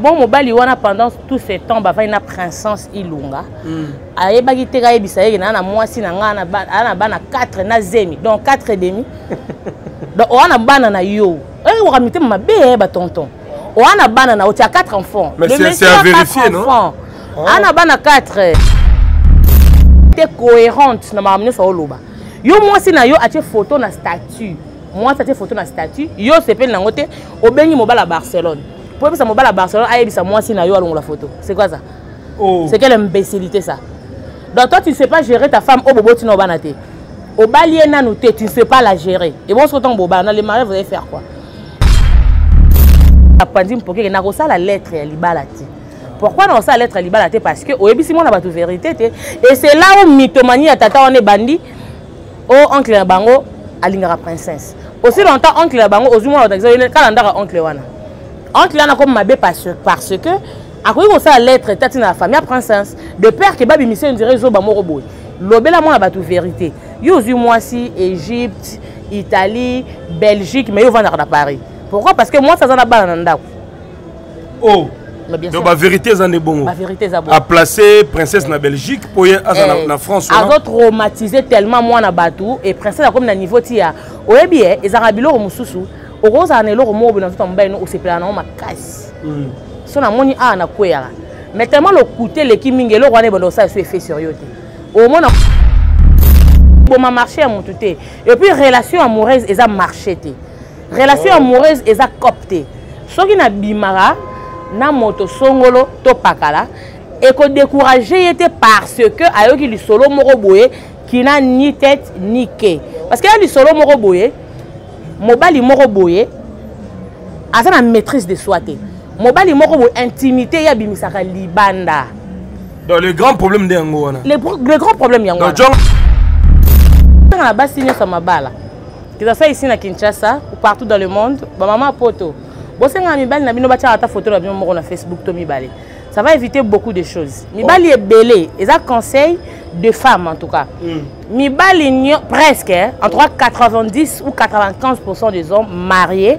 bon mobali wana pendant tout ce temps bavandi na princence ilunga mm. ayebaki te kayebisa yeke naa na mwasi na ngai aa na bana 4 na zemi donc 4 demi donc oa na bana na yo oyokoka mitema mabe ye eh, batonton oa na bana na otia 4 enfants le monsieur a 4 enfants oh. aa na bana 4 te cohérente na makambo nyonso aoloba yo mwasi na yo atie photo na statut mwasi atie foto na statut yo osepeli nango te obengi mobali ya barcelone mpo oyebisa mobali ya barcelone ayebisa mwasi na yo alongola foto c'est quoi ça oh. c'est quelle imbécilité ça donc toi tu ne sais pas gérer ta femme oyo boboti na obana te obali ye nanu te tu ne sais pas la gérer et bon soki ntango bobala na le mariage vous allez faire quoi apanzi mpokeke nakosala lettre ya libala te pourquoi na osala lettre ya libala te parce que oyebisi mwana bato verité te et c'est là où mitomanie ya tata wana ebandi o oh, oncle na bango alingaka princesse aussi longtemps oncle na bango ozwi mwana otakisa yene kala ndaka oncle wana oncle wana akomi mabe parce que akoki kosala lettre te atina na famille ya princesse de père ke babimisi endire zoba moko boye lobela mwana bato verité yo ozwi mwasi egypte italie belgique mais yo ovandaka na paris pourquoi parce que mwasi aza na bana na ndako oh donc baverité eza nde bongo aplace princesse na belgique mpo ye aza eh, na france azotraumatise tellement mwana bato e princesse akomi na niveau ti ya oyebi ye ezalaka biloko mosusu okozala na eloko moko boye na nzoto ya mobali no osepelaka nango makasi hmm. so namoni awa nakweyaka mais tellement lokuta eleki mingi eloko wana ebanda osala so effet sur yo te omona boma marché ya motu te epuis relation amoureuse eza marché te relation amoureuse eza cop te soki nabimaka na moto songolo to pakala ekodécourage ye te parce que ayoki lisolo moko boye kina ni tete ni ke parce que ya lisolo moko boye mobali moko boye aza na maîtrise de soi te mobali moko boye intimité ye abimisaka libanda donc le grand problème nde yango wana le, le grand problème yango wana na basi nyonso ya mabala Eza sa ici na Kinshasa ou partout dans le monde, ba mama poto. Bosenga mibali na bino batia ata photo na bino moko na Facebook to mibale. Ça va éviter beaucoup de choses. Mibali oh. ebele, eza conseil de femmes en tout cas. Mm. Mibali nyo, presque hein, en tout cas 90 ou 95% des hommes mariés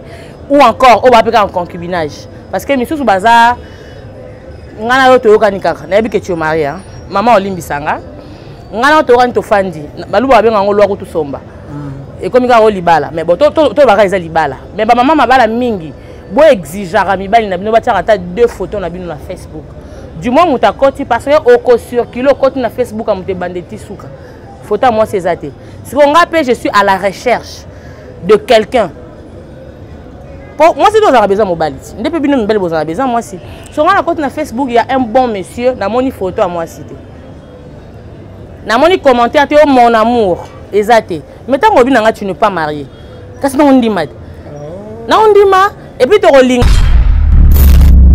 ou encore au bapeka en concubinage parce que misusu baza nga na yo toyokani kaka nayebi ke tu marie hein. mama olimbisa nga nga na yo toyokani tofandi baluba babenga yango lwaku tosomba mm. ekomi kaka o libala mais bon tolobaka eza libala mais bamama mabala mingi boexigaka mibali na bino batiaka ata deux photo na bino na facebook du moins moto akoti parce que okocircule okoti na facebook ya moto ebande ti suka photo ya mwasi eza te siko ngai mpe je suis à la recherche de quelqu'un po mwasi te ozalaka besoin mobali ti nde mpe bino mibali bozalaka besoin mwasi so ngai nakoti na facebook ya un bon monsieur namoni photo ya mwasi te namoni commentaire te yo oh, mon amour eza te mais ntango obi na nga tu ne pas marie kasi nango ndima te oh. nango ndima epuis tokolinga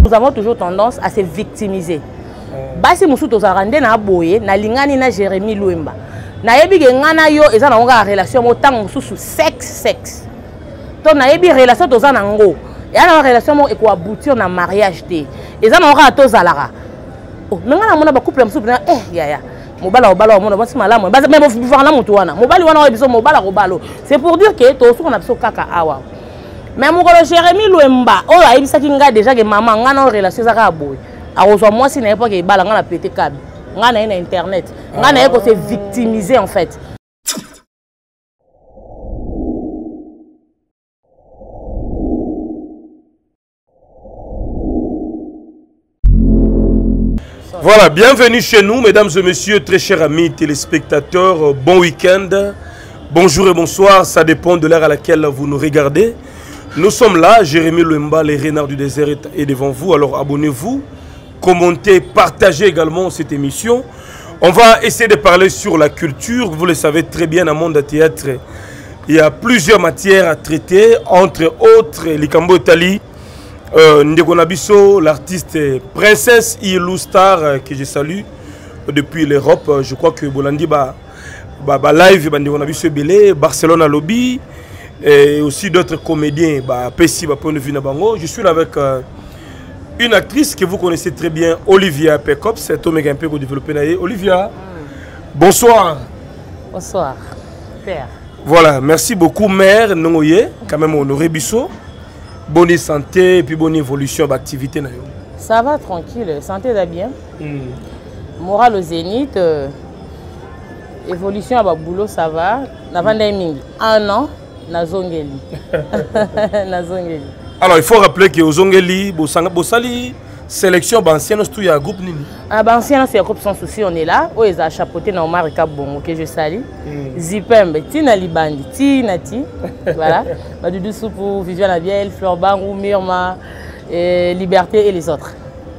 nous avons toujours tendance à se victimiser oh. basi mosusu tozalaka nde na boye nalingani na jérémie lwemba nayebi ke ngai na yo eza nango kaka relation moko ntango mosusu sexe sexe to nayebi relation toza na yango eya na relation moko ekoaboutir na mariage te eza nango kaka tozalaka oh mais nga na mona ba couple mususu na eh ya ya mobala obala omona basi malamu baza mais bofivaka na moto wana mobali wana oyo biso mobala kobalo c'est pour dire que tosuka na biso kaka awa mais mokolo jérémi lwemba oyo oh, ayebisaki ngai déjà ke mama ngai na relation eza kaka boye akozwa mwasi na ye mpo ake ebala ngai na pete kabi ngai na ye na internet ngai na ye kose victimiser en fait Voilà, bienvenue chez nous, mesdames et messieurs, très chers amis téléspectateurs. Bon week-end, bonjour et bonsoir, ça dépend de l'heure à laquelle vous nous regardez. Nous sommes là, Jérémy Lemba, les Renards du désert est devant vous, alors abonnez-vous, commentez, partagez également cette émission. On va essayer de parler sur la culture, vous le savez très bien, dans le monde de théâtre, il y a plusieurs matières à traiter, entre autres, Likambo Itali, euh, Ndegonabiso, l'artiste Princesse Ilou Star, euh, que je salue depuis l'Europe, je crois que Bolandi, ba, ba live bandeko na biso ebele barcelone alobi et aussi d'autres comédiens ba pesi ba point de vue na bango je suis là avec euh, une actrice que vous connaissez très bien olivia pecops tomeka un peu kodéveloppe na ye olivia bonsoir bonsoir père voilà merci beaucoup mère ndongo ye quand même honoré biso bonne santé et puis bonne évolution ya baactivité na yo ça va tranquille santé eza bien mm. moral au zénith euh, évolution ya baboulot ça va navandai mingi un an nazongeli nazongeli alors il faut rappeler que ozongeli bosanga bosali sélection baancien nyonso tu ya groupe nini ah, baancien nyonso ya groupe sans souci on est là oyo eza chapeauté na omar eka bongo ke je sali mm. zipembe ti na libandi ti na ti voilà badudu supu viviane abiel fleur bangu mirma eh, liberté et les autres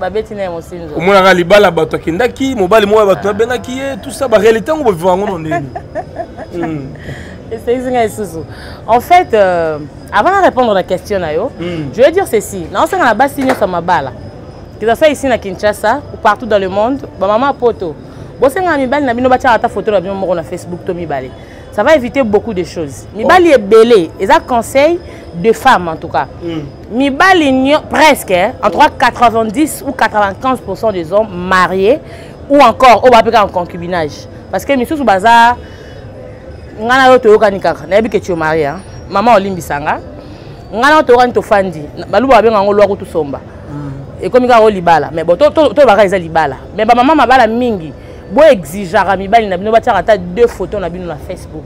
babeti na ye mosinzo omonaka libala bato akendaki mobali moko ya bato abengaki ah. ye tout ça baréalité yango bovivaka yango na ndeni hmm. esekisi ngai lisusu en fait euh, avant na répondre na question na yo hmm. je vais dire ceci naosaka na basi nyonso ya mabala que ça soit ici na kinshasa ou partout dans le monde bamama poto bosengaka mibali na bino batyaka ata foto na bino moko na facebook to mibale ça va éviter beaucoup de choses mibali oh. ebele eza conseil de femme en tout cas mm. mibali nio presque hein, en tout cas 90 ou 95 pourcent des hommes mariés ou encore oyo bapeka en concubinage parce que misusu baza ngai na yo toyokani kaka nayebi ke tio marie hein. mama olimbisa nga ngai na yo toyokani tofandi baluba babenga yango lwa kutusomba mm. ekomi kaka o libala mais bo toyebaka eza libala mais bamama mabala mingi bo exigeaka mibali na bino batiaka ata deux photos na bino na facebook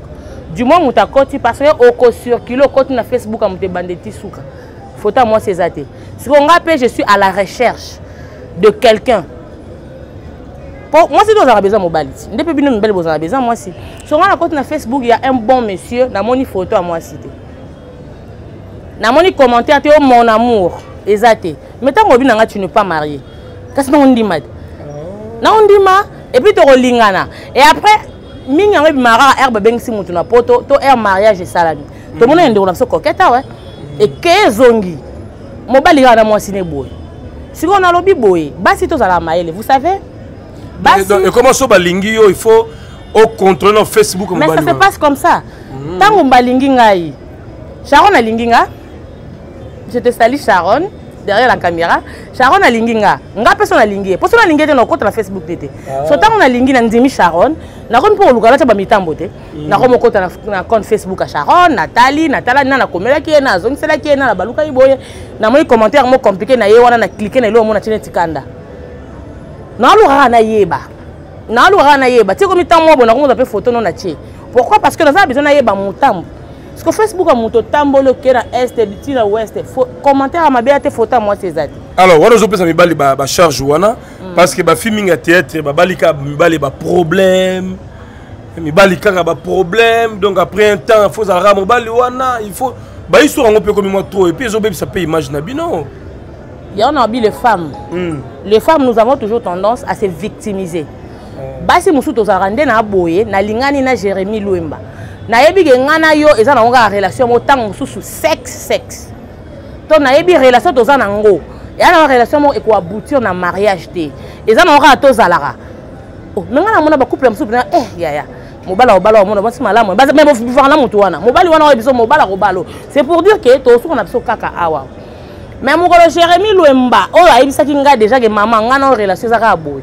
du moins moto akoti parce que okocircule okoti na facebook ya moto ebande ti suka photo ya mwasi eza te sikoyo ngai mpe je suis à la recherche de quelqu'un po mwasi te ozalaka besoin mobali ti nde mpe bino mibali bozalaka besoin mwasi so ngai nakoti na facebook ya un bon monsieur namoni photo ya mwasi te namoni commentaire te o oh, mon amour eza te mais ntango obi na ngai tu ne pas marie kasi nakondima te nakondima epuis tokolingana e après mingi yango ebimaka kaka ere babengisi motu na poto to ere mariage esalami tomona ya ndeko na biso kokete awa ekeye ezongi mobali kaka na mwasi ne boye sikoyo nalobi boye basi tozala mayele vous savez ekoma so balingi yo il faut ocontrole na facebook mais ça se passe comme ça ntango mm. balingi ngai sharon alingi ngai je te sali sharon derrière la caméra sharon alingi nga nga mpe so nalingi ye mpo so nalingi ye te nakokota na facebook te te ah. so ntango nalingi nandimi sharon nakomi mpo koluka natya bamitambo te mm. nakomi okota na compte facebook ya sharon natali natalani na nakomelaki ye na azongiselaki ye na nabalukaki boye namoni commentaire mo compliqué na ye wana na clike na eloko mona ntina etikanda nalukaka nayeba nalukaka nayeba tie komi ntango mwa bo nakomozwa mpe foto no na tie pourquoi parce que naza na besoin nayeba motambo siko facebook ya moto otamboli oke na est ti na ouest commentaire ya mabe ya te foto ya mwasi eza te alors wana ozopesa mibali bacharge ba wana mm. parce que bafi mingi ya théâtre babali kaka mibali baproblème mibali kaka baproblème donc après un temps fo ozalaka mobali wana il faut bahistoire yango mpe ekomi mwa trop epuis ezobebisa mpe image na bino yango na babi les femmes mm. les femmes nous avons toujours tendance à se victimiser basi mosusu tozalaka nde na boye nalingani na jérémi lwemba nayebi ke ngai na yo eza nango kaka relation yango ntango mosusu sexe sexe to nayebi relation toza na yango eya na relation moko ekoaboutir na mariage te eza nango kaka tozalaka oh, me ngai namona bacouple ya mosusu pena eh yaya mobali akobala omona basi malamu me bofanga na motu wana mobali wana oyo biso mobali akobalo c'est pour dire ke tosuka na biso kaka awa me mokolo jérémi lwemba oyo ayebisaki ngai déjà ke mama ngai na relation eza kaka boye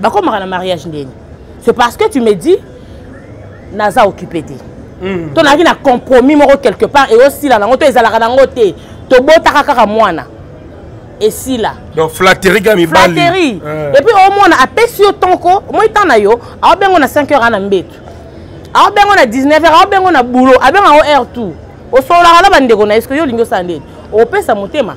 bakomaka na mariage ndeni c'est parce que tu me dis naza occupé te mm. to nazalaki na compromis moko quelque part eyosila nango to ezalaka nango te tobotaka kaka mwana esila donc flatterie kaka mibali flatterie euh. et puis omona apesi yo temps ko moi temps na yo aobengo na 5 heures ana mbetu aobengo na 19 heures aobengo na boulot abenga yo heure tout osokolaka na bandeko na ye soki yo olingi osala ndeni opesa motema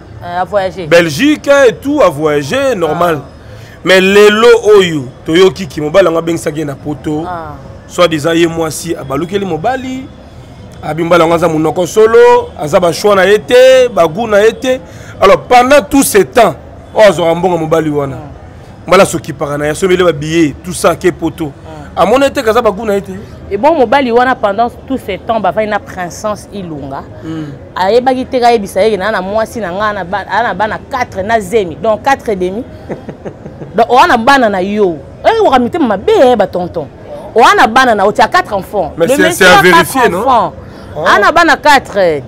euh, a voyager belgique et tout a voyager normal ah. mais lelo oyo toyoki ki mobali yango abengisaki ye na poto ah. soit disant ye mwasi abalukeli mobali abi mobali yango aza monoko solo aza bashoi na ye te bagu na ye te alors pendant tout ce temps oyo azwaka mbongo mobali wana ah. mobali asokipaka na ye asombeli babiye tout ça ake poto ah. amona ete kaza bagu na ye te ebon mobali wana pendant tout ce temps bavandi na princence ilunga mm. ayebaki te kayebisa yeke naa na mwasi na ngai aa na bana 4 na zemi donc 4 demi donc oa na bana na yo oyekoka mitema mabe ye eh, batonton oa na bana na yo tia 4 enfants le monsieur a 4 enfants aa ah. na bana 4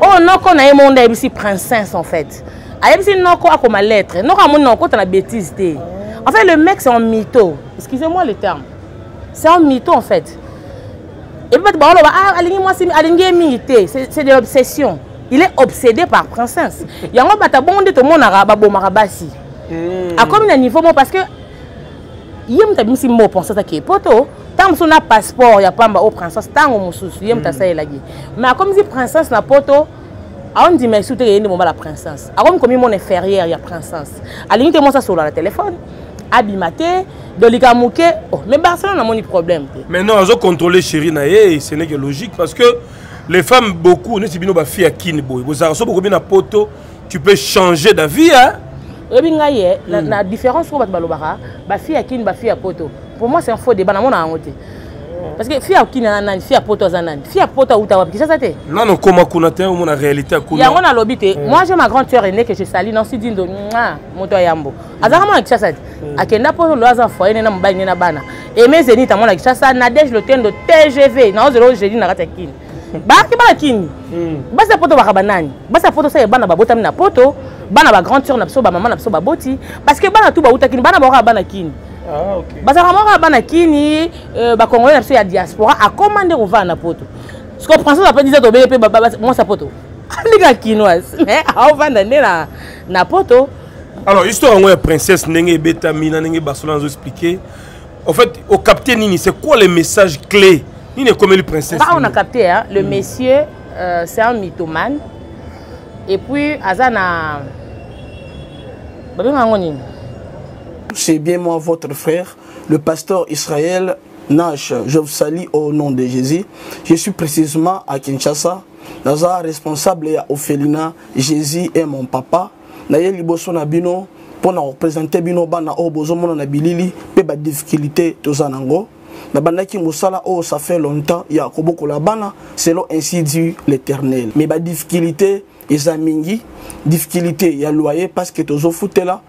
oyo oh, noko na ye moko nde ayebisi princesse en fait ayebisi noko akoma lettre noko amoni na okota na bétise te en fait le mec c'est en mytho excusez moi le terme c'est en mytho en fait Et puis, ah, alingi moi, alingi ye mingi te. C'est de l'obsession. Il est obsédé par princesse. Yango bata bongo nde tomonaka babomaka basi. Hmm. Akomi na niveau moko parce que ye moto abimisi mbo pense ata ke poto ntango mosusu na passeport ya pamba o princesse ntango mosusu ye moto asalelaki mais akomisi princesse na poto aondima esu te yende mobala princesse akomi komimona inférieure ya princesse alingi te mwasi asolola na telefone abima te dolika moke oh, mais barcelone amoni problème te mais non azo contrôler chéri na ye ce n'est que logique parce que les femmes beaucoup neti bino bafille ya kini boye bozalaka so bokomi na poto tu peux changer d'avis hein? oyebi ngai ye na, mm. na différence oyo bato balobaka bafille ya kini bafille ya poto pour moi c'est un faux débat namona yango te parce que fia okina na nani fia poto aza nani fia poto auta wapi kinshasa te nano okoma kuna te omona réalité ya kuna yango nalobi te mm. moi je ma grande sœur aînée que je sali nansi dindo mwa moto ya yambo mm. azalaka mwana kinshasa te mm. akenda mpo loyo aza foye ne na mobali ne na bana aime zenit amwana kinshasa nadege lotendo tgv naozela ojeli na kati ya kini baaki bana kini basi ya poto bakaba nani basi ya poto sala bana babotami na poto bana ba grande sœur na biso bamama na biso baboti parce que bana tu bauta kini bana baokaa bana kini Ah, okay. bazalaka moko ya bana kini euh, bakongole na biso ya diaspora akoma nde kovanda na poto siko français ape disa tobele mpe mwasi ya poto andika kinoise mais aovanda nde na poto alors histoire yango ya princesse ndenge ebetami na ndenge barcelona azo explike en fait ocapte nini c'est quoi le message clé nini ekomeli princesse on a capté hein, le mm. monsieur euh, c'est un mythomane et puis aza na babengaka yango nini C'est bien moi votre frère, le pasteur Israël Nash. Je vous salue au nom de Jésus. Je suis précisément à Kinshasa. Naza responsable ya Ophelina. Jésus est mon papa. Naye liboso na bino mpo na kopresente bino bana oyo bozomona na bilili mpe badifficulté toza nango nabandaki mosala oyo ça fait longtemps ya kobokola bana selon ainsi du l'éternel mais badifficulté eza mingi difficulté ya loyer parce que tozofutela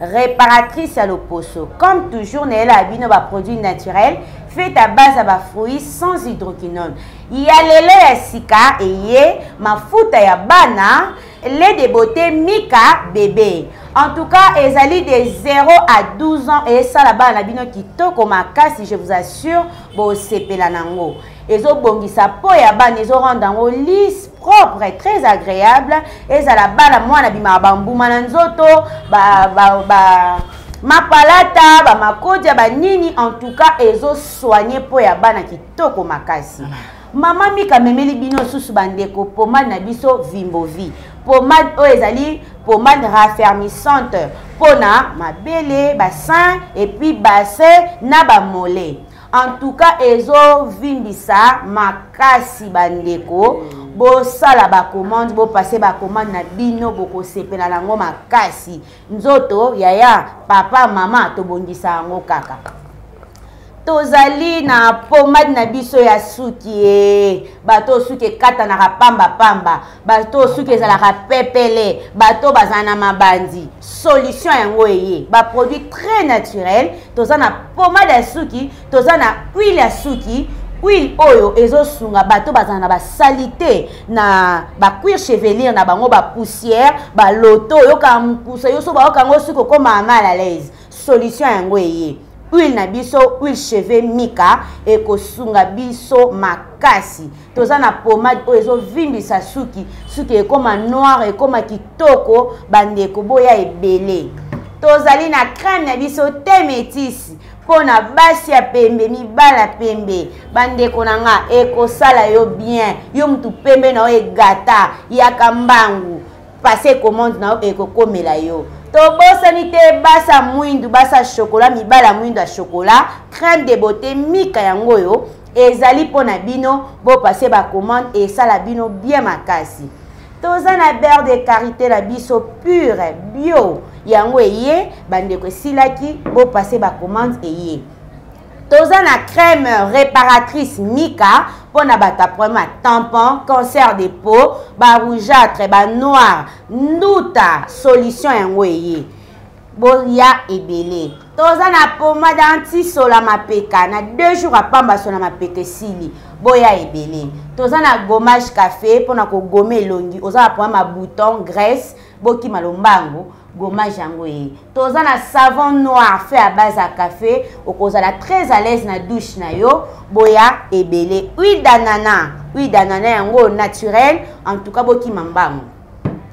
réparatrice ya loposo comme toujours nayelaka bino baproduit naturel fete à base ya bafruit sans hydroquinone ya lelo ya sika eye mafuta ya bana lait de beauté mika bebe en tout cas ezali de 0 à 12 ans esala bana na bino kitoko makasi je vous assure bosepela nango ezobongisa po ya bana ezorendre yango lise propre très agréable ezala bana mwana bimaka bambuma na nzoto ba, ba, ba mapalata bamakodia banini en tout cas ezosoigne mpo ya bana kitoko makasi mama mika amemeli bino lisusu bandeko pomade na biso vimbovi pomade oyo ezali pomade raffermissante mpo na mabele basin epuis bassin na bamole en tout cas ezovimbisa makasi bandeko bosala bacommande bopase bacommande na bino bokosepela na yango makasi nzoto yaya papa mama tobongisa yango kaka tozali na pomade na biso ya suki e bato oyo suki ekatanaka pambapamba bato oyo suki ezalaka pepele bato bazala na mabandi solution yango eye baproduit très naturel toza na pomade ya suki toza na huile ya suki huile oyo ezosunga bato bazala na basalite na bacuire chevelire na bango bapoussière baloto oyokaka mokusa yo so bayoka yango soki okomaka mal à l'aise solution yango eye huile na biso huile cheveux mika ekosunga biso makasi toza na pomade oyo ezovimbisa suki suki ekoma noir ekoma kitoko bandeko boya ebele tozali na crème na biso te metisi mpo na basi ya pembe mibali ya pembe bandeko na nga ekosala yo bien yo motu pembe na yo egata yaka mbangu passe commande na yo ekokomela yo tobosani te basa mwindu basa shokola mibala mwindu ya shokola crème de beauté mika yango oyo ezali mpo na bino bopase bacommande esala bino bien makasi toza na beurre de karité na biso pure bio yango eye bandeko esilaki bopase bacommande eye toza na crème réparatrice mika mpo na bato ya problème ya tampon cancer de peau barougeâtre banoir nduta solution yango eye boya ebele toza na pomade antisola mapeka na deux jours apamba sola mapeka esili boya ebele toza na gommage café mpo na kogoma elongi oza na pomade mabouton graisse bokima lombango gommage yango ye toza na savon noir fait à base ya café okozala très à l'aise na douche na yo boya ebele huile d'anana huile d'anana yango naturel en tout cas bokima mbango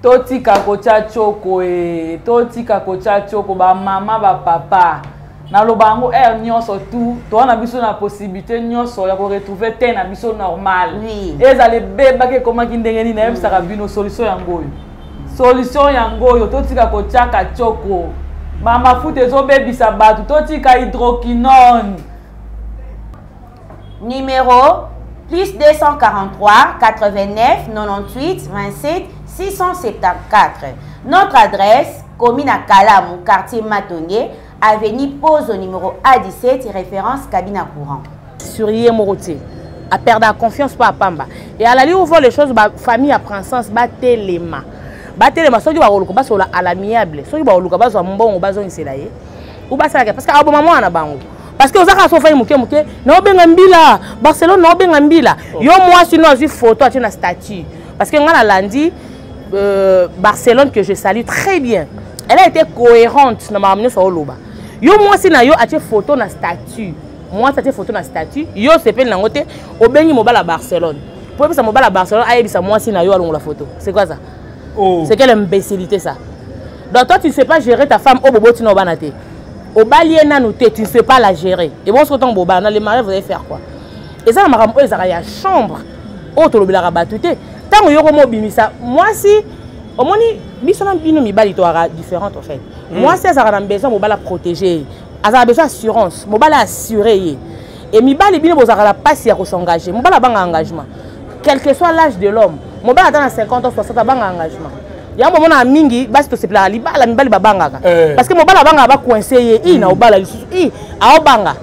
totika kotya tshoko e totika kotya tshoko bamama bapapa naloba yango heure nyonso tu toa na biso na possibilité nyonso ya koretrouve te na biso normal oui. ezala ebebaki ekomaki ndenge nini nayebisaka mm. bino solution yango oyo solution yango oyo totika kotyaka tshoko bamafuta ezobebisa bato totika hydroquinone Numero plus 243 89 98 27 674. Notre adresse, commune à Kalamu, quartier Matonge, avenue Pozo numéro A17, référence cabine à courant. Sur Yemorotier. a perdre la confiance mpo apamba e alali ouvre les choses bafamille ya princence batelema batelema soki bakoluka basola à l'amiable soki bakoluka bazwa mbongo bazongisela ye ou basalaka parce que aboma mwana na bango parce que oza kaka sofai moke moke naobenga mbila barcelone naobenga mbila oh. yo mwasi no azwi photo atie na statut parce que ngai nalandi euh, barcelone que je salue très bien elle a été cohérente na makambo nyonso aoloba yo mwasi na yo atie photo na statut mwasi atie photo na statut yo osepeli nango te obengi mobala barcelone mpo oyebisa mobala barcelone ayebisa mwasi na yo alongola photo c'est quoi ça oh. c'est quelle imbécilité ça donc toi tu ne sais pas gérer ta femme oyo boboti na obana te obali ye nanu te tu ne sais pas la gérer et bon ce que tant boba na le mariage vous allez faire quoi eza na makambo oyo ezalaka ya chambre oyo tolobelaka bato te ntango yoko mo obimisa mwasi omoni biso na bino mibali toyaka différente en fait hmm. mwasi azalaka na besoin mobali aprotege ye azalaka besoin assurance mobali assure ye Et mibali bino bozaka la pasi ya ko s'engager. Mobala banga engagement. Quel que soit l'âge de l'homme. Mobala ata na 50 ans 60 banga engagement. yango omona mingi basi tosepelaka libala mibali babangaka eh. parce que mobala abangaka bacoince ye i na obala lisusu i aobanga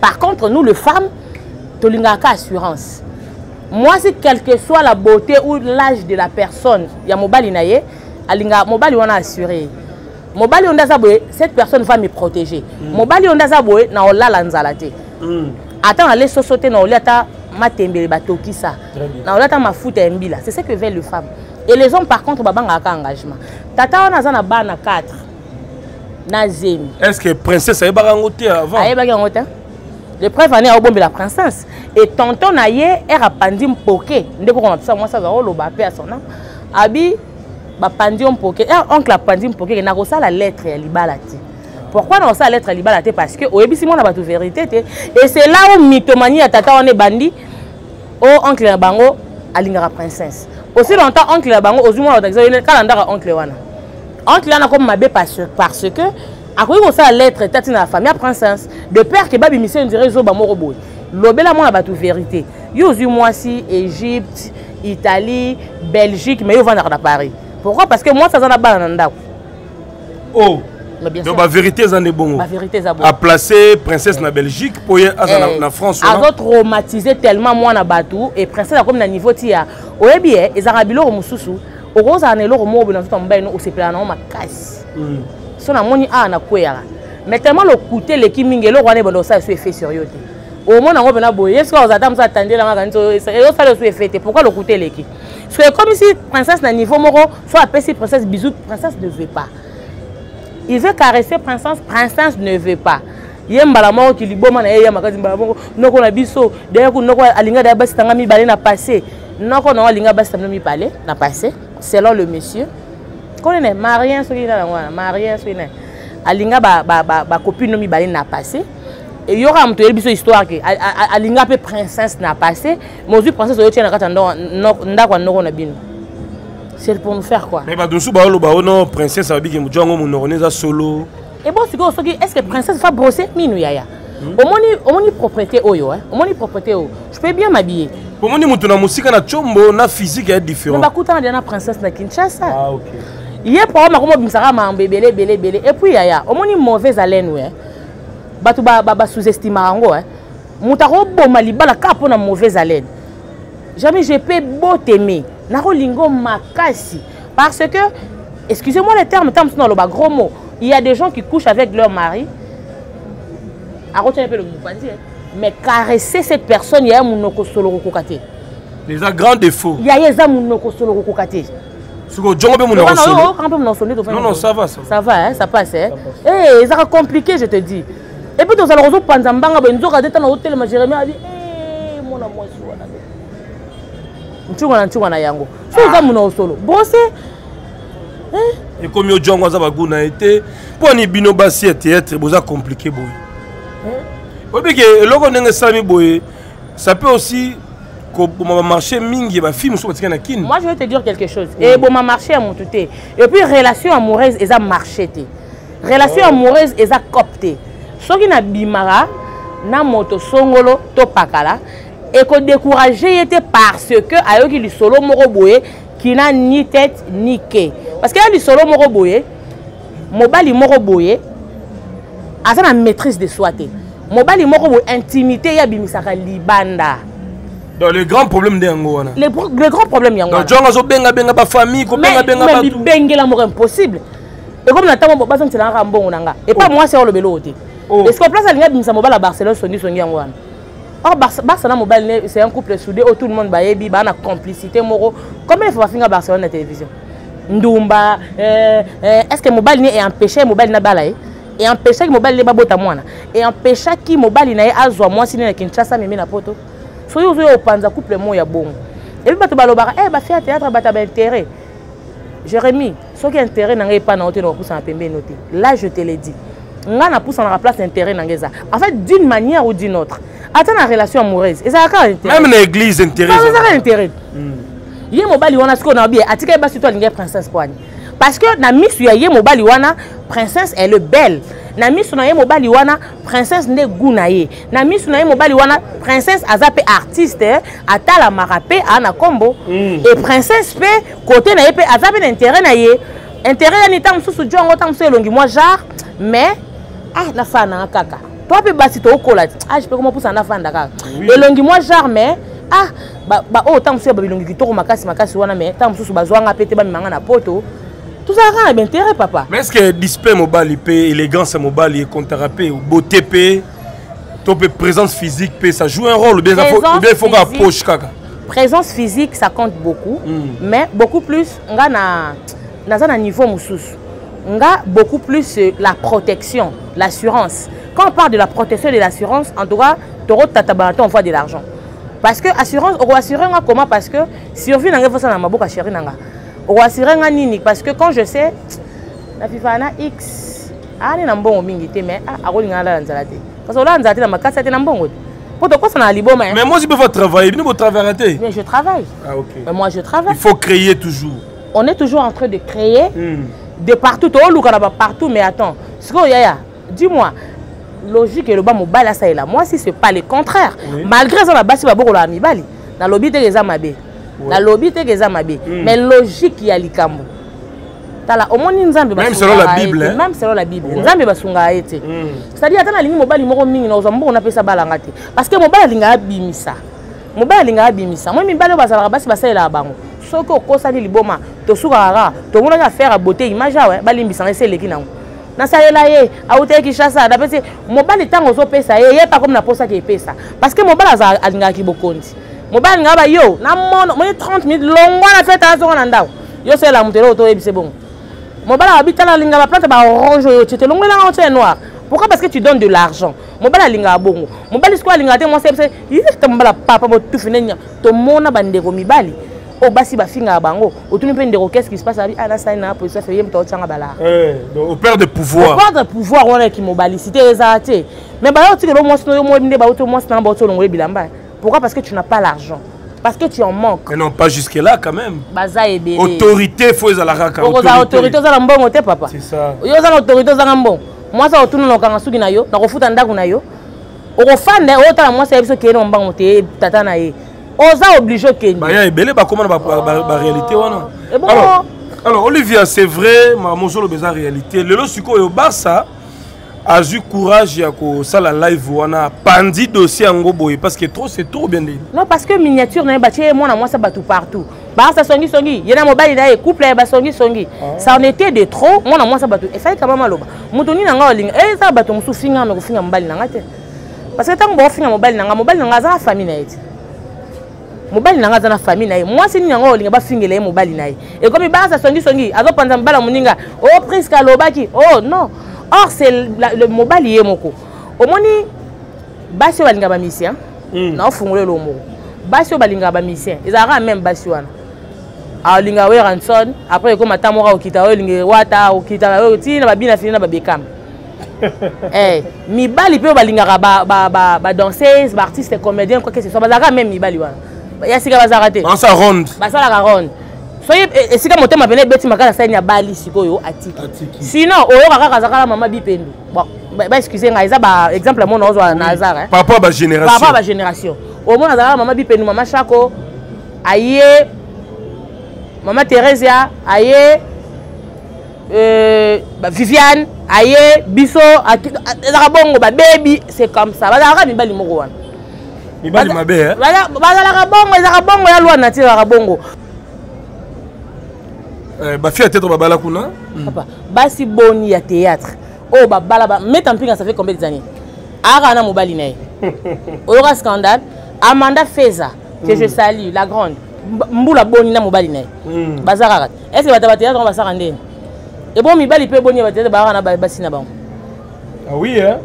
par contre nous le femme tolingaka assurance mwasi quel que soit la beauté ou l'âge de la personne ya mobali na ye alingaka mobali wana assure ye mobali oyo nde aza boye cette personne va me protéger mm. mobali oyo nde aza boye na olala nzala te mm. ata nale soso te na olia ata matembele batokisa na olia ata mafuta ya mbila c'est ce que veut le femme et les hommes par contre babangaka engagement tata wana aza na bana 4 na zemi est ce que princesse ayebaka yango te avant ayebaki yango te lepreuve ane aobombela princesse e tonton na ye ere apanzi mpoke nde kokona bisa mwasi azala oloba mpe asona abi bapandi yo mpoke eh, oncle apandi mpoke ke nakosala lettre ya libala te pourquoi nakosala lettre ya libala te parce que oyebisi mwana bato verité te et c'est là où mitomani ya tata wana ebandi o oh, oncle na bango alingaka princesse aussi longtemps oncle na bango ozwi mwana batakisa kala ndaka oncle wana oncle wana akomi mabe parce que akoki kosala lettre tati na famille ya princesse de père ke babimisa ondire zoba moko boye lobela mwana bato verité yo ozwi mwasi egypte italie belgique mais yo ovandaka na paris pourquoi parce que mwasi aza na bana na ndako oh. donc bavérité eza nde bongo aplace princesse na belgique mpo ye aza na eh, france azo traumatise tellement mwana bato e princesse akomi na niveau ti ya oyebi ye ezalaka biloko mosusu okozala na eloko moko boye na nzoto ya mobali no osepelaka nango makasi hmm. so namoni awa nakweyaka mais tellement lokute eleki mingi eloko wana ebanda osala so efe sur yo te omona yango mpena boye ye sikoyo ozata mosu atandela nga kanisi ezosala osu efete pourkui lokuta eleki soki ekomisi princesse na niveau moko so apesi princesse bisou princesse ne veut pas il veut caresser princesse princesse ne veut pas ye mbala moko kiliboma na ye ya makasi mbala moko noko na biso daya ku noko alinga daya basi tanga mibale na passe noko nango alinga basi tanga mibale na passe selon le monsieur konene marien soki na yango wana marien soki na alinga bakopine no mibale na passe eyokaka moto oyebi biso histoire ke alinga mpe princesse na passé mozwi princesse oyo tia na kati ya ndako ya noko na bino c'est pour nous faire quoi mais bato mosusu baoloba o no princesse abiki moto yango monoko neza solo ebo sikoyo soki est ce que princesse fa brosse minu yaya hmm? omoni omoni propriété oyo omoni propriété oyo je peux bien m'habiller omoni moto na mosika na combo na physique ya différent bakutana dia na princesse na kinshasa ah, okay. ye papa makomo obimisaka mambo ebele ebele ebele epuis yaya omoni mauvaise haleine oyo bato basous-estimaka yango eh. moto akoboma libala kaka mpo na mauvaise haleine jamais je peux boteme nakolingo makasi parce que excusez moi le terme ntango mosusu naloba gros mot il y a des gens qui couchent avec leur mari akotyana mpe lomopanzi eh. mais caresser cette personne yaya monoko solo kokoka te eza grand défaut yaya eza monoko solo kokoka te sikoyo jongo mpe muna kosolo kanga mpe muna kosolo nde non non ça va ça va hein ça passe hein eh ezaka compliqué je te dis et puis tozalaka ozopanza mbanga boye nzoka te ntango otelema jérémie abi eh mwana mwasi wana ntunga na ntunga na yango so oza muna kosolo brose ekomi ojongo aza bagu na ye te mpo ni bino basi ya théâtre boza compliqué boye obike eloko ndenge esalami boye ça peut aussi koboma bamarché mingi ya bafilme mosusu batika na kin moi je vais te dire quelque chose mm. eboma marché ya motu te et puis relation amoureuse eza marché te relation oh. amoureuse eza cop te soki nabimaka na moto songolo to pakala ekodécourage ye te parce que ayoki lisolo moko boye kina ni tete ni ke parce que ya lisolo moko boye mobali moko boye aza na maîtrise de soi te mobali moko boye intimité ye abimisaka libanda Donc le grand problème nde yango wana le, le grand problème yango wana jongo azobengabenga bafamille kobengabenga bato bibengela moko impossible ekomi na ntango bazongiselanga kaka mbongo na nga epa mwasi aolobela oyo te escoplace alingi abimisa mobali ya barcelone songisongi yango wana or barça na mobali ne c'est un couple soudé oyo tout le monde bayebi baa na complicité moko combien fois bafinga barcelone na télévision ndumba euh, euh, est ce que mobali ne eempêche mobali nabala ye eempêchaki mobali ne babota mwana eempêchaki mobali na ye azwa mwasi ne na kinshasa mimi na poto soki ozoya opanza couple moko ya bongo epi bato balobaka e eh, bafia théâtre bato ya baintérêt jérémi soki intérêt na ngai epai na yo te nakopusana pembeni yo te là je te le dis ngai napusanaka place intérêt na ngai eza en fait d'une manière ou d'une autre ata na relation amoureuse ezalaka même na église intérêtezalaka intérêt hmm. ye mobali wana sikoyo na bie atika ye basi to alingi ye princesse mpo ani parce que na misu ya ye mobali wana princesse elle est belle na misu na ye mobali wana princesse nde goût na ye na misu na ye mobali wana princesse aza mpe artiste eh. atalamaka mpe aa na nkombo mm. e princesse mpe kote na ye mpe aza mpe na intérêt na ye intérêt yani ntango mosusu jo yango ntango mosusu elongi mwa genre mais ah nafananga kaka to mpe basi tokola ti age ah, mpe komopusa nafanda kaka elongi mwa genre mais ah baoyo ntango mosusu ya babilongi kitoko makasi makasi wana mais ntango mosusu bazwanga mpe te bamimanga na poto tozalaka na bainteret papa mais est ce que display mobali mpe élégance ya mobali ekontaka mpe beauté mpe to mpe présence physique mpe ça joue un rôle ou bien il faut kaka poche kaka présence physique ça compte beaucoup mm. mais beaucoup plus nga na naza na niveau mosusu nga beaucoup plus euh, la protection l'assurance quand on parle de la protection et de l'assurance en tout cas toro tatabana to on voit de l'argent parce que assurance okoassure nga comment parce que survie na nga efosala na maboko ya chéri na nga okoasire nga nini parce que quand je sais na vivaka na x ani ah, na mbongo mingi te mais ah, akolingana alala nzala te parce olala nzala te na makasi te na mbongo te mpo tokosana na liboma mais moi je peux pas travailler bino botravaillera te mais je travaille ah, okay. mais moi je travaille il faut créer toujours on est toujours en train de créer mm. de partout tooluka na bapartout mais attends sikoyo yaya dis moi logique eloba mobali asalela mwasi c'est pas le contraire oui. malgré eza na basi babokolaka mibali nalobi teke eza mabe oui. nalobi teke eza mabe mm. mais logique ya likambo tala omoni nzambe même selon la bible hein? même selon la bible ouais. nzambe basungaka ye te mm. c'est-à-dire ata nalingi mobali moko mingi nakozwa mbongo napesa balanga te parce que mobali alingaka abimisa mobali alingaka abimisa moi mibali oyo bazalaka basi basalelaka bango soki okosani liboma tosukaka kaka tomonaki affaire ya beauté image awa balimbisanga esi eleki nango nasalela ye awuta ye kinshasa napesi mobali ntango ozopesa ye ye pakomi naposaki epesa parce que mobali aza alingaka kibokonzi mobali alingaka ba yo na mono moye 30 minutes longwa na fete azonga na ndako yo soyela moto eloko toyebise bongo mobali abitala alinga baplante baorange oyo tye tolongwelanga otye ya noir pourquoi parce que tu donnes de l'argent mobali alingaka bongo mobali sikoyo alingaka te mwasi yebisa ye ta mobala papa botufi nenya tomona bandeko mibali oyo oh, basi bafingaka bango otuni mpe ndeko qu'est-ce qui se passe abi ah nasali na police afele ye moto aotyanga balara eh, au père de pouvoir au père de pouvoir wana kimobalicité ezala te mais bayo otikela yo mwasi noyo moyebi nde bauti mwasi na bauti olongola bilamba pourquoi parce que tu n'as pas l'argent parce que tu en manques mais non pas jusque là quand même baza ebele autorité fo ezalaka kaka okozala autorité oza na mbongo te papa c'est ça yo oza na autorité oza na mbongo mwasi akotuna na okanga suki na yo nakofuta ndako na yo okofanda ye otala mwasi ayebi so keye na mbango te tata na ye oza oblige okende baya ebele bakoma na baréalité wana alors, alors olivia c'est vrai mamozoloba eza réalité lelo sikoyo basa azwi courage ya kosala live wana apandi dossier yango boye parce que trop c'est trop bien nde non parce que miniature na ye batie ye mwana mwasi bato partout baasa songisongi ye na mobali na ye couple ya basongisongi ah. ça en était de trop mwana mwasi bato esali kama maloba moto nini na ngai olinga eh, eza bato mosusu finga na kofinga mobali na ngai te parce que ntango baofinga mobali na ngai mobali na ngai aza na famille na ye te mobali na ngai aza na famille na ye mwasi nini yango olinga bafingela ye mobali na ye ekomi baasa songisongi azopanza mobala moninga o oh, priska alobaki o oh, non or c'est le mobali ye moko omoni basi oyo balingaka bamisien hmm. naofungola eloo moko basi oyo balingaka bamisien ezalaka meme basi wana alinga weranson après ekoma ta moko okita oyo elingi wata okita oyo ti na babina fini na babekama eh, mibali mpe balingaka badanseuse baartiste comédien quoi que ce soit bazalaka meme mibali wana ya sika bazalaka te basalaka ronde soki e, esika motema pene ebeti makala saini ya bali sikoyo atiki sinon oyoka kaka aza kala mama bipendu baexcuse ngai eza baexemple ya mona ozwa na azar eh. papa bagénération bagénération omona azalaka mama bipendu mama shako aye mama theresia aye Euh, ba viviane aye biso ezalaka bongo babebi c'est comme ça bazalaka mibali moko wana mibali mabe eh? bazalaka bongo ezalaka bongo ya lwana ti ezalaka bongo Eh, bafi ya teatre babala kuna hmm. papa basi boni ya théâtre oyo oh, babala meta mpinga ça fait combien des années aka na mobali na ye oyoka scandale amanda feza que je hmm. salue la grande mbula boni na mobali na ye hmm. baza kaka est ce que bato ya bateatre yango basaka nde ebongo mibali mpe eboni ya bateatre bayaka na basi na bango ah oui hein?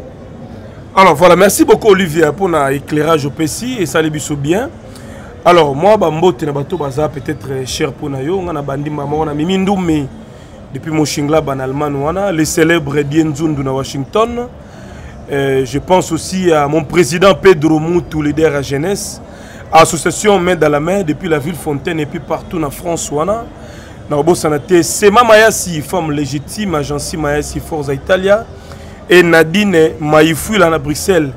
alors voilà merci beaucoup olivier mpo na éclairage opesi esali biso bien alors mwa bambote na bato baza peut-être euh, cher mpo na yo ngai na bandi mama wana mimi ndume depuis moshinglaba na allemagne wana le célèbre die nzundu na washington euh, je pense aussi à mon président pedro mutu leader ya jeunesse association main dans la main depuis la ville fontaine et puis partout na france wana nakobosana te sema mayasi femme légitime agence mayasi forza italia et nadine maifuila na bruxelles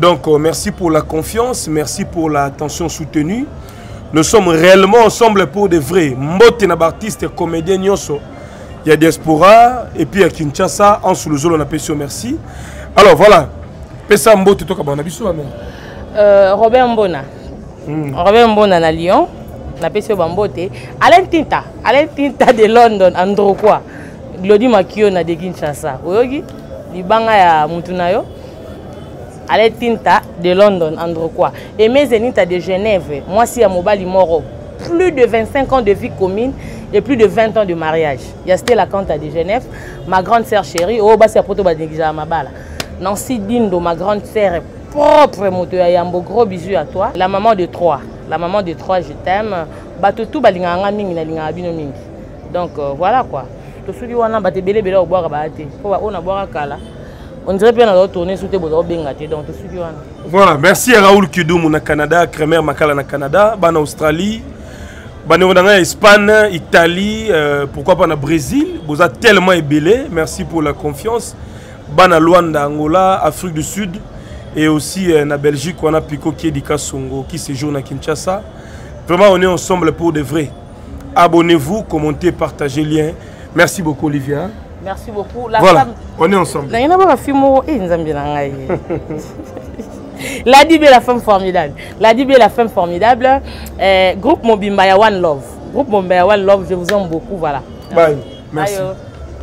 donc euh, merci pour la confiance merci pour l'attention soutenue nous sommes réellement ensemble pour de vrai mbote na baartiste comédien nyonso ya diaspora et puis ya kinshasa ansu luzolo na pesio merci alors voilà pesa mbote tokabana biso bamene Euh, Robert Mbona. Mm. Robert Mbona na Lyon. Na pesi bambote. Alain Tinta. Alain Tinta de London. Andro quoi. Glody Makio na de Kinshasa. Oyogi. Libanga ya mutu na yo. Alain Tinta de London. Andro quoi. Aimé Zenita de Genève. Moi si ya mobali moro. Plus de 25 ans de vie commune et plus de 20 ans de mariage. Il y a Stella Canta de Genève, ma grande sœur chérie, oh, bah, c'est à Poto Badigja, ma bala. Nancy Dindo, ma grande sœur, propre moto ya yambo, gros bisous à toi. La maman de trois, la maman de trois, je t'aime. Bato tout balingaka nga mingi, nalingaka bino mingi. Donc euh, voilà quoi. Tosuki wana bato ebele ebele obwaka baya te. Po ba ona bwaka kala. On dirait pe na zo tourner sous te boza obenga te. Donc tosuki wana. Voilà, merci à Raoul Kidumu na Canada, Kremer Makala na Canada, bana Australie. bandeko na ngai espagne italie euh, pourquoi pas na brésil boza tellement ebele merci pour la confiance bana luanda angola afrique du sud et aussi euh, na belgique wana pico kiedi kasongo qui séjourne na kinshasa vraiment on est ensemble pour de vrai abonnez-vous commentez partagez lien merci beaucoup olivia merci beaucoup la voilà femme... on est ensemble na ye na baka film moko e nzambe na ngai ladibe la femme formidable ladibe la femme formidable euh, groupe mobimba ya one love groupe mobimba ya one love je vous aime beaucoup voilà bye merci Ayo.